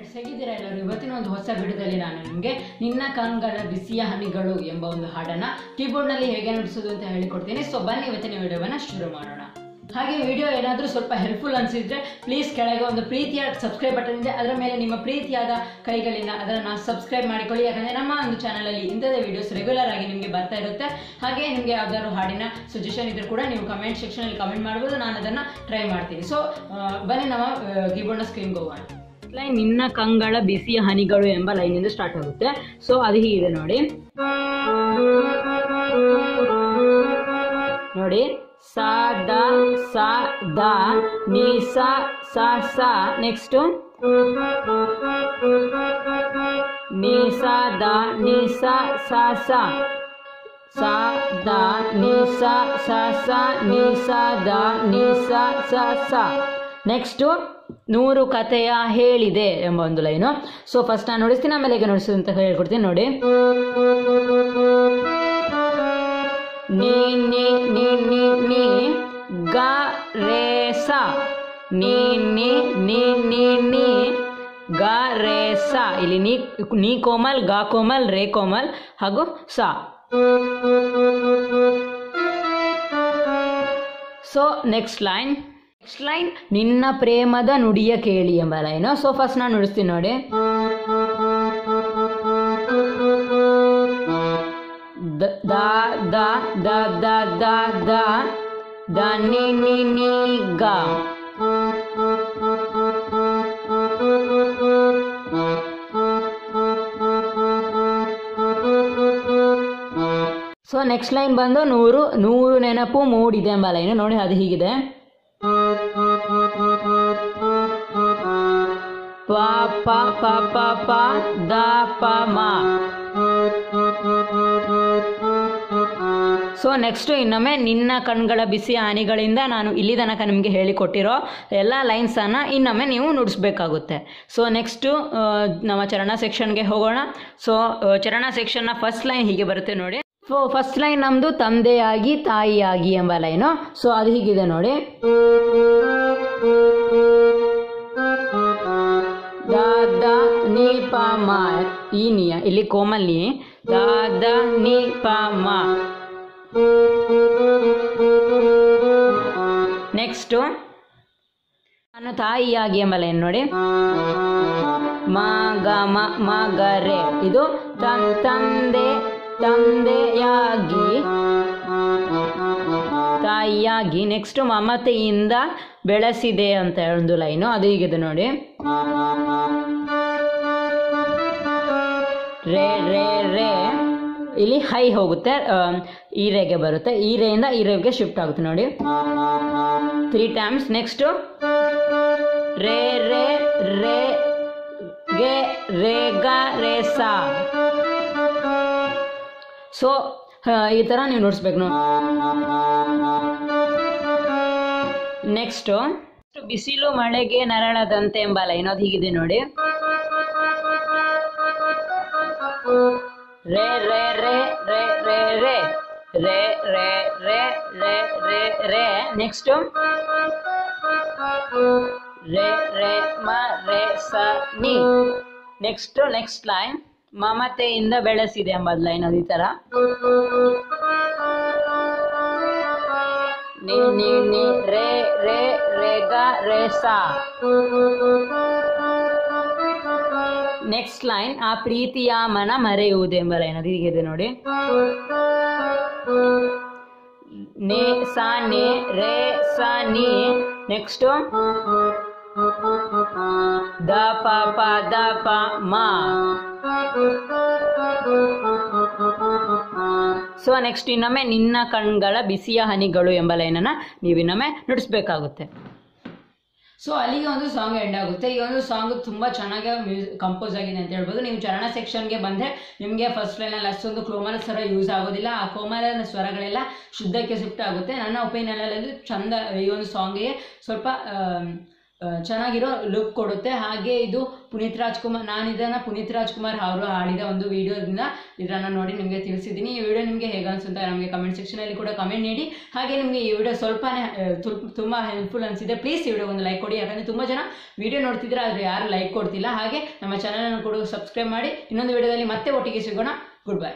Friends ಹೇಗಿದ್ದೀರಾ ಎಲ್ಲರೂ? ಇವತ್ತಿನ ಒಂದು ಹೊಸ ವಿಡಿಯೋದಲ್ಲಿ ನಾನು ನಿಮಗೆ ನಿನ್ನ ಕಣ್ಗಳ ಬಿಸಿಯ ಹನಿಗಳು ಎಂಬ ಒಂದು ಹಾಡನ್ನ ಕೀಬೋರ್ಡ್ನಲ್ಲಿ ಹೇಗೆ ನುಡಿಸೋದು ಅಂತ ಹೇಳಿಕೊಡ್ತೀನಿ. ಸೊ ಬನ್ನಿ, ಇವತ್ತಿನ ವಿಡಿಯೋವನ್ನ ಶುರು ಮಾಡೋಣ. ಹಾಗೆ ವಿಡಿಯೋ ಏನಾದರೂ ಸ್ವಲ್ಪ ಹೆಲ್ಪ್ಫುಲ್ ಅನಿಸಿದ್ರೆ ಪ್ಲೀಸ್ ಕೆಳಗೆ ಒಂದು ಪ್ರೀತಿಯ ಸಬ್ಸ್ಕ್ರೈಬ್ ಬಟನ್ ಇದೆ. ಅದರ ಮೇಲೆ ನಿಮ್ಮ ಪ್ರೀತಿಯಾದ ಕೈಗಳಿಂದ ಅದನ್ನು ಸಬ್ಸ್ಕ್ರೈಬ್ ಮಾಡಿಕೊಳ್ಳಿ. ಯಾಕಂದರೆ ನಮ್ಮ ಒಂದು ಚಾನಲಲ್ಲಿ ಇಂಥದೇ ವಿಡಿಯೋಸ್ ರೆಗ್ಯುಲರ್ ಆಗಿ ನಿಮಗೆ ಬರ್ತಾ ಇರುತ್ತೆ. ಹಾಗೆ ನಿಮಗೆ ಯಾವ್ದಾದ್ರು ಹಾಡಿನ ಸಜೆಷನ್ ಇದ್ರೂ ಕೂಡ ನೀವು ಕಮೆಂಟ್ ಸೆಕ್ಷನಲ್ಲಿ ಕಮೆಂಟ್ ಮಾಡ್ಬೋದು. ನಾನು ಅದನ್ನು ಟ್ರೈ ಮಾಡ್ತೀನಿ ಸೊ ಬನ್ನಿ ನಮ್ಮ ಕೀಬೋರ್ಡ್ನ ಸ್ಕ್ರೀನ್ಗೆ ಹೋಗೋಣ. ಲೈನ್ ನಿನ್ನ ಕಂಗಳ ಬಿಸಿಯ ಹನಿಗಳು ಎಂಬ ಲೈನಿಂದ ಸ್ಟಾರ್ಟ್ ಆಗುತ್ತೆ. ಸೊ ಅದು ಹೀಗಿದೆ ನೋಡಿ. ನೋಡಿ. ಸ, ದ ಸ, ದ, ನಿ, ಸ ಸ ಸ. ನೆಕ್ಸ್ಟ್ ನಿ, ಸ, ದ, ನಿ, ಸ ಸ ಸ. ಸ, ದ, ನಿ, ಸ ಸ ಸ, ನಿ, ಸ, ದ, ನಿ, ಸ ಸ ಸ. ನೆಕ್ಸ್ಟು ನೂರು ಕಥೆಯ ಹೇಳಿದೆ ಎಂಬ ಒಂದು ಲೈನು. ಸೊ ಫಸ್ಟ್ ನಾನು ನುಡಿಸ್ತೀನಿ, ಆಮೇಲೆ ಈಗ ನುಡಿಸಿದ ಅಂತ ಹೇಳ್ಕೊಡ್ತೀನಿ, ನೋಡಿ. ನೀ ಗ, ರೇ, ಸ. ನೀ ನೀ ನೀ ಗ, ರೇ, ಸ. ಇಲ್ಲಿ ನೀ ಕೋಮಲ್, ಗ ಕೋಮಲ್, ರೇ ಕೋಮಲ್, ಹಾಗೂ ಸ. So next line next line ನಿನ್ನ ಪ್ರೇಮದ ನುಡಿಯ ಕೇಳಿ ಎಂಬ ಲೈನು ಸೊ ಫಸ್ಟ್ ನಾನು ನುಡಿಸ್ತೀನಿ ನೋಡಿ. ದ ದ ದ ದ ದ ದ ದ ನಿ ನಿ ನಿ, ಗ. ಸೊ ನೆಕ್ಸ್ಟ್ ಲೈನ್ ಬಂದು ನೂರು ನೂರು ನೆನಪು ಮೂಡಿದೆ ಎಂಬ ಲೈನು ನೋಡಿ, ಅದು ಹೀಗಿದೆ. ಪ ಪ ಪ ಪ ದ, ಪ ಸೊ ನೆಕ್ಸ್ಟು ಇನ್ನೊಮ್ಮೆ ನಿನ್ನ ಕಣ್ಗಳ ಬಿಸಿ ಹಾನಿಗಳಿಂದ ನಾನು ಇಲ್ಲಿ ತನಕ ನಿಮಗೆ ಹೇಳಿಕೊಟ್ಟಿರೋ ಎಲ್ಲ ಲೈನ್ಸನ್ನು ಇನ್ನೊಮ್ಮೆ ನೀವು ನುಡಿಸ್ಬೇಕಾಗುತ್ತೆ. ಸೊ ನೆಕ್ಸ್ಟು ನಮ್ಮ ಚರಣ ಸೆಕ್ಷನ್ಗೆ ಹೋಗೋಣ. ಸೊ ಚರಣ ಸೆಕ್ಷನ್ನ ಫಸ್ಟ್ ಲೈನ್ ಹೀಗೆ ಬರುತ್ತೆ ನೋಡಿ. ಸೊ ಫಸ್ಟ್ ಲೈನ್ ನಮ್ಮದು ತಂದೆಯಾಗಿ ತಾಯಿಯಾಗಿ ಎಂಬ ಲೈನು ಸೊ ಅದು ಹೀಗಿದೆ ನೋಡಿ. ನಿ ಪ ಮ ಈ ಇಲ್ಲಿ ಕೋಮಲ್ ನೀ ದ ದ ನಿ ಪ ಮ ನೆಕ್ಸ್ಟು ನಾನು ತಾಯಿಯಾಗಿ ಎಂಬ ಲೈನ್ ನೋಡಿ ಮ ಗ ಮ ಮ ಇದು ತನ್ ತಂದೆ, ತಂದೆಯಾಗಿ. ತಾಯಿಯಾಗಿ. ನೆಕ್ಸ್ಟ್ ಮಮತೆಯಿಂದ ಬೆಳೆಸಿದೆ ಅಂತ ಒಂದು ಲೈನು. ಅದು ಈಗಿದೆ ನೋಡಿ. ರೇ ರೇ ರೇ ಇಲ್ಲಿ ಹೈ ಹೋಗುತ್ತೆ. ಈ ರೇಗೆ ಬರುತ್ತೆ. ಈ ರೇಯಿಂದ ಈ ರೇಗೆ ಶಿಫ್ಟ್ ಆಗುತ್ತೆ ನೋಡಿ. ತ್ರೀ ಟೈಮ್ಸ್ ನೆಕ್ಸ್ಟು ರೇ ರೇ ರೇ ಗೆ, ರೇ, ಗ, ರೇ, ಸಾ. ಸೊ ಈ ಥರ ನೀವು ನೋಡಿಸ್ಬೇಕು ನೋಡಿ. ನೆಕ್ಸ್ಟು ಬಿಸಿಲು ಮಳೆಗೆ ನರಳದಂತೆ ಎಂಬ ಲೈನ್ ಅದು ಹೀಗಿದೆ ನೋಡಿ. ರೇ ರೇ ರೇ ರೇ ರೇ ರೇ ರೇ ರೇ ರೇ ರೇ ರೇ ರೇ ನೆಕ್ಸ್ಟು ರೇ ರೇ ಮ ರೇ ಸ ನೀ ನೆಕ್ಸ್ಟ್ ನೆಕ್ಸ್ಟ್ ಲೈನ್ ಮಮತೆಯಿಂದ ಬೆಳೆಸಿದೆ ಎಂಬುದು ಲೈನ್ ಅದು ಈ ಥರ ನಿ ನಿ ನಿ ರೇ ರೇ ರೇ ಗ ರೇ ಸಾ ನೆಕ್ಸ್ಟ್ ಲೈನ್ ಆ ಪ್ರೀತಿಯ ಮನ ಮರೆಯುವುದು ಎಂಬ ಲೈನ್ ಅದು ಹೀಗಿದೆ ನೋಡಿ. ನೇ, ಸಾ, ನೇ, ರೇ, ಸ, ನಿ, ನೆಕ್ಸ್ಟ್. ದ, ಪ ಪ, ದ, ಪ, ಮ. ಸೊ ನೆಕ್ಸ್ಟ್ ಇನ್ನೊಮ್ಮೆ, ನಿನ್ನ ಕಣ್ಗಳ ಬಿಸಿಯ ಹನಿಗಳು ಎಂಬ ಲೈನನ್ನ ನೀವು ಇನ್ನೊಮ್ಮೆ ನುಡಿಸ್ಬೇಕಾಗುತ್ತೆ. ಸೊ ಅಲ್ಲಿಗೆ ಒಂದು ಸಾಂಗ್ ಎಂಡ್ ಆಗುತ್ತೆ. ಈ ಒಂದು ಸಾಂಗ್ ತುಂಬ ಚೆನ್ನಾಗಿ ಮ್ಯೂಸ್ ಕಂಪೋಸ್ ಆಗಿದೆ ಅಂತ ಹೇಳ್ಬೋದು. ನೀವು ಚರಣ ಸೆಕ್ಷನ್ಗೆ ಬಂದರೆ ನಿಮಗೆ ಫಸ್ಟ್ ಲೈನಲ್ಲಿ ಅಷ್ಟೊಂದು ಕ್ಲೋಮಲ ಸ್ವರ ಯೂಸ್ ಆಗೋದಿಲ್ಲ. ಆ ಕೋಮಲ ಸ್ವರಗಳೆಲ್ಲ ಶುದ್ಧಕ್ಕೆ ಶಿಫ್ಟ್ ಆಗುತ್ತೆ ನನ್ನ ಒಪಿನಿಯನಲ್ಲಿ ಚಂದ ಈ ಒಂದು ಸಾಂಗಿಗೆ ಸ್ವಲ್ಪ ಚೆನ್ನಾಗಿರೋ ಲುಕ್ ಕೊಡುತ್ತೆ. ಹಾಗೆ ಇದು ಪುನೀತ್ ರಾಜ್ಕುಮಾರ್ ನಾನಿದನ್ನು ಪುನೀತ್ ರಾಜ್ಕುಮಾರ್ ಅವರು ಹಾಡಿದ ಒಂದು ವಿಡಿಯೋದಿಂದ ಇದನ್ನು ನೋಡಿ ನಿಮಗೆ ತಿಳಿಸಿದ್ದೀನಿ. ಈ ವಿಡಿಯೋ ನಿಮಗೆ ಹೇಗೆ ಅನಿಸುತ್ತೆ ನಮಗೆ ಕಮೆಂಟ್ ಸೆಕ್ಷನಲ್ಲಿ ಕೂಡ ಕಮೆಂಟ್ ನೀಡಿ. ಹಾಗೆ ನಿಮಗೆ ಈ ವಿಡಿಯೋ ಸ್ವಲ್ಪನೇ ತುಂಬಾ ಹೆಲ್ಪ್ಫುಲ್ ಅನಿಸಿದೆ. ಪ್ಲೀಸ್ ಈ ವಿಡಿಯೋ ಒಂದು ಲೈಕ್ ಕೊಡಿ. ಯಾಕಂದರೆ ತುಂಬ ಜನ ವಿಡಿಯೋ ನೋಡ್ತಿದ್ರೆ ಆದರೆ ಯಾರು ಲೈಕ್ ಕೊಡ್ತಿಲ್ಲ. ಹಾಗೆ ನಮ್ಮ ಚಾನಲನ್ನು ಕೂಡ ಸಬ್ಸ್ಕ್ರೈಬ್ ಮಾಡಿ. ಇನ್ನೊಂದು ವಿಡಿಯೋದಲ್ಲಿ ಮತ್ತೆ ಒಟ್ಟಿಗೆ ಸಿಗೋಣ. Good bye